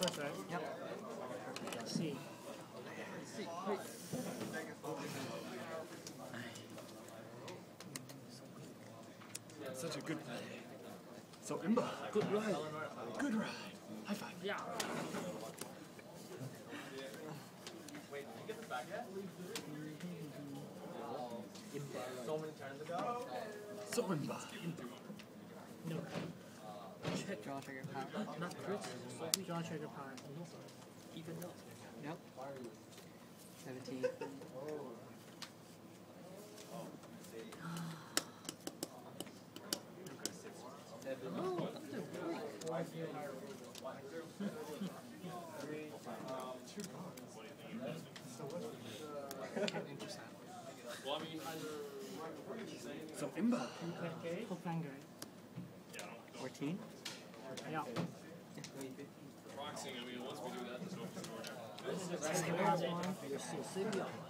right? Yep. C. Such a good play. So Imba, good ride. Good ride. High five. Yeah. Wait, did you get this back yet? So many turns ago. So Imba. No. Check draw trigger power. Not crit. Draw trigger power. Even though. Yep. 17. So Imba. Hook 14. Yeah. I mean, once we do that.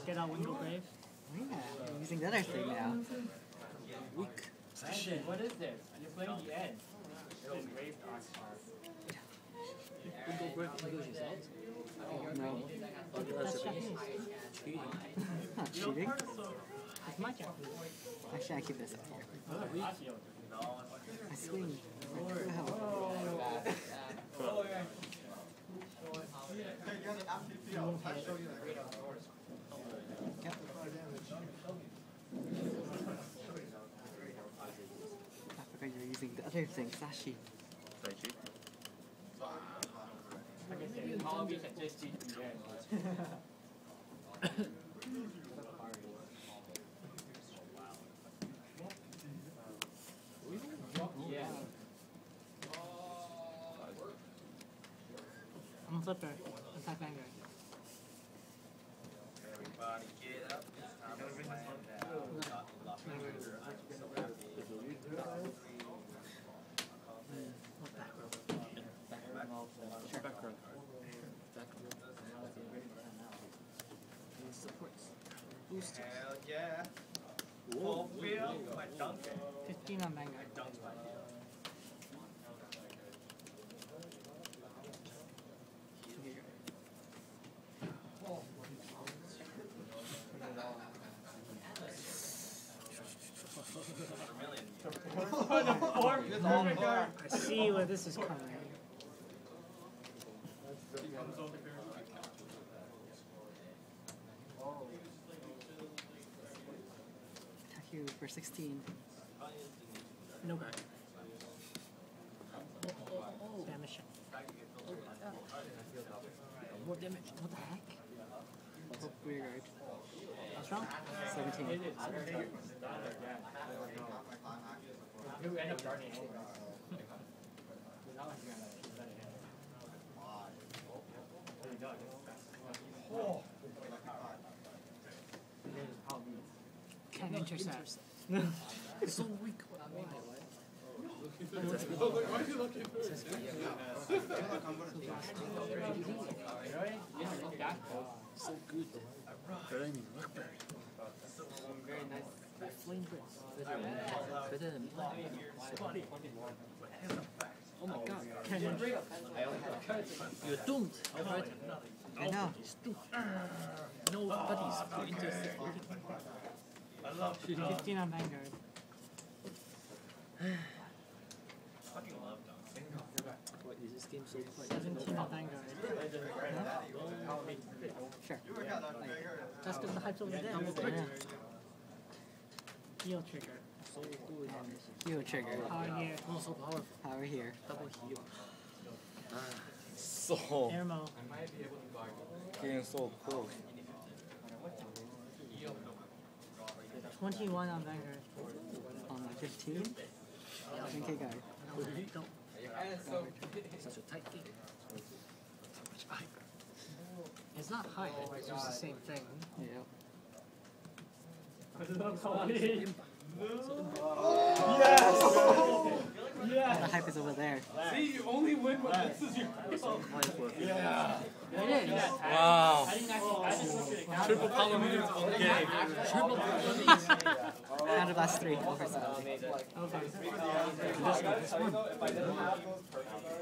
Get out window grave. Yeah, I'm using the other thing now. Brandon, what is this? You're playing the end. Oxford. No. Japanese. Not cheating. It's my. Actually, I keep this up here. I swing. You. I forgot you're using the other thing, Sashi. Like I said, all of you can just cheat the end. Yeah. I'm a flipper. Attack Vanguard. Everybody get up. It's time to plan down. What back row? Supports. Boost. Hell yeah. Fulfill my Duncan. 15 on Vanguard. Dunked my I see where this is coming. Attack for 16. No guard. Spam a shot. More damage. What the heck? Hook rear. What's wrong? 17. You end up darting anyway. It's not like you're gonna shoot that again. There you go. Oh. Can intercept. So weak. Really? You didn't look that close. So good. But I mean, look. Very nice. Flame Blitz. Oh my god. You're doomed. I know. It's doomed. No buddies to. I love the 15 on Vanguard. fucking love. What is this game so quick? 17 on Vanguard. Sure. That's because the hype's over there. Yeah. Heal trigger. So good. Heal trigger. Power here. Oh, so powerful. Power here. Double heal. So, Airmo. getting so close. 21 on Vanguard. On my 15. 10k guard. Don't. Such a tight game. So much hype. It's not hype. It's just the same thing. Yep. I love how it is. Yes! The hype is over there. See, you only win when this is your. Yeah. It is. Wow. Triple power moves all game. Triple Counter blast three. Over seven.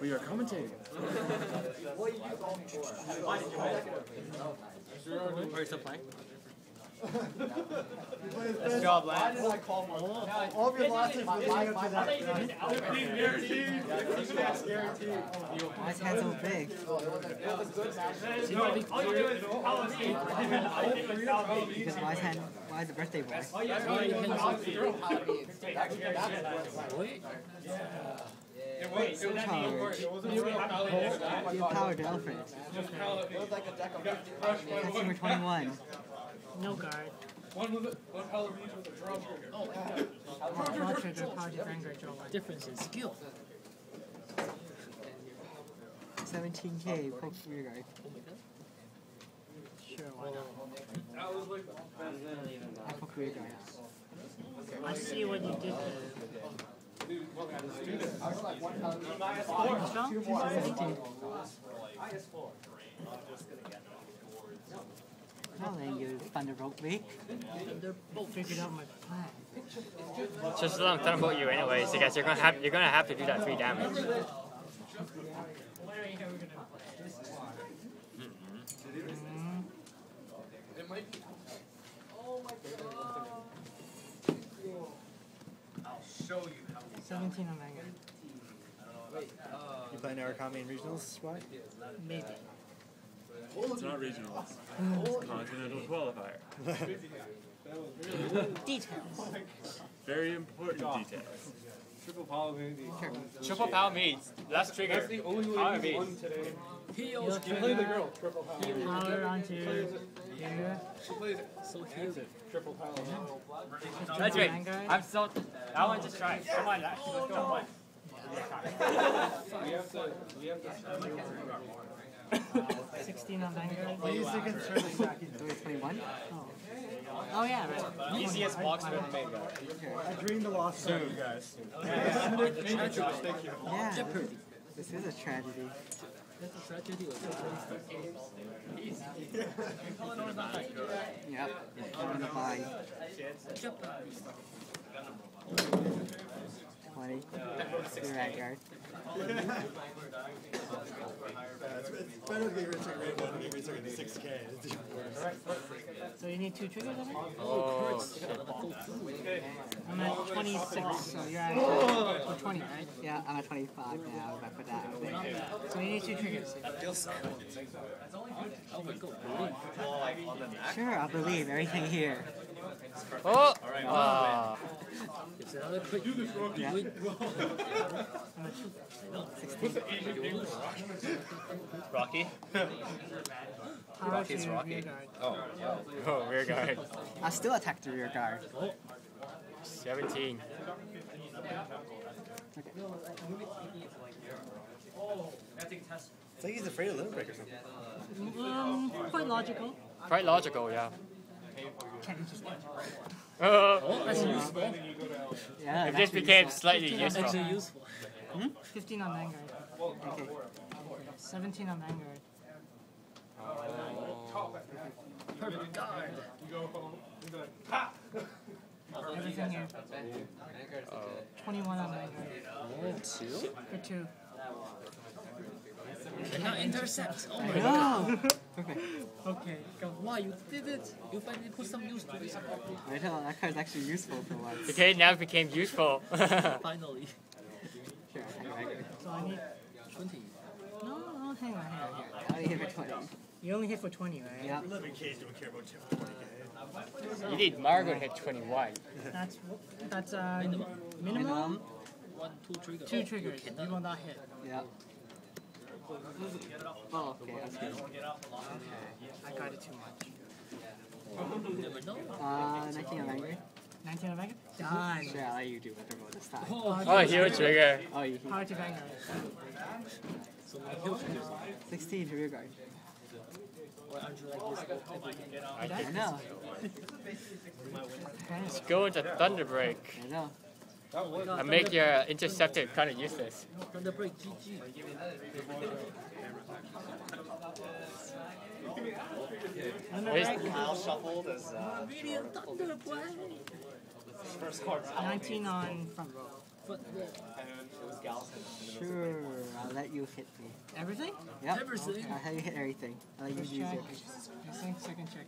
We are commentating. Are you still playing? Nice job, Lance. All of your losses leading up to that. Guaranteed. Why is hand so big? Because why is hand? Why is the birthday boy? Charge. Give power to Alfred. Customer 21. No guard. One with a, one power moves with a draw trigger. Draw trigger, power to Vanguard, draw one. Difference in skill. 17k poke rear guard. Sure, why not? That was like. I poke rear guard. I see what you did there. Strong? 17. Now then, you thunderbolt me. Figured out my plan. Just let him thunderbolt you anyways, because you're gonna have you're gonna have to do that three damage. It might. Seventeen on Vanguard. You playing Narukami in regionals squad? Maybe. It's not regional. It's continental qualifier. Details. Very important details. Triple power moves. Triple power means last trigger. That's the only way Power we won means. today. You'll Play the girl. Triple power. Power onto here. She plays it. So here's it. Triple power. That's great. I'm so. I want to just try. Come on, let's let's go. One. We have to. We have to. Sixteen on Vanguard. So it's 21? Oh yeah, right. Easiest box for the main guy. I dreamed the lost soon, you guys. Yeah. Jeopardy. This is a tragedy. That's a tragedy of Yep. I'm gonna buy Jeopardy. 20. The red guard. It's better to get rid of Rainbow than get rid of 6k. It's even worse. So you need two triggers on it? Oh. I'm at 26, so you're at you're 20, right? Yeah, I'm at 25 now. If I put that out there. So you need two triggers. Oh my god, believe. Sure, I'll believe everything here. Oh. Ah. It's another quick. Yeah. win. I'm at two. 16. Rocky. Power to rear guard. Oh, rear guard. I'll still attack the rear guard. 17. It's like he's afraid of limit break or something. Um, quite logical. Quite logical, yeah. Can't Oh, Oh, that's useful. Yeah, it that's just became useful. slightly Fifteen useful. Actually useful. 15 on Vanguard. Okay. 17 on Vanguard. Perfect guard. Everything here. 21 on Vanguard. Oh, two? For two. And now intercept. Oh my god. No! Perfect. Okay, go. Wow, you did it. You finally put some use to this. I know, that card's actually useful for once. Okay, now it became useful. Finally. Sure, attack rear So I need. 20. No, no, hang on, hang on. guard. I only hit for 20. You only hit for 20, right? Yeah. 11k's don't care about 20k. you need Margot to hit 21. That's wh- that's uh minimum. Minimum. One, two, trigger. Two Oh, triggers. You You cannot. will not hit. Yeah. Oh, okay, that's good. I got it too much. You never know. Uh, 19 on angry. 19 on Vanguard. Done. Sure, I'll let you do it remote this time. Oh, hero trigger. Oh, you Power to Vanguard. So my heal triggers. 16 to rear guard. Why aren't you like this everything? I know. Go into Thunderbreak. I know. That was. I make your interceptor kind of useless. Thunder break, GG. Where's- Kyle shuffled as uh, Immediate thunder boy. first card. 19 on front row. But yeah, It was Galson. Sure, I'll let you hit me. Everything? Yep. Everything. I'll let you hit everything. I'll let you First use check. it. Second, second check.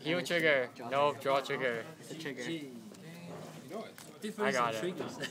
Heal trigger. No draw trigger. It's a trigger. GG. You know it. Got it. triggers.